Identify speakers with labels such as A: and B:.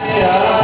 A: Yeah.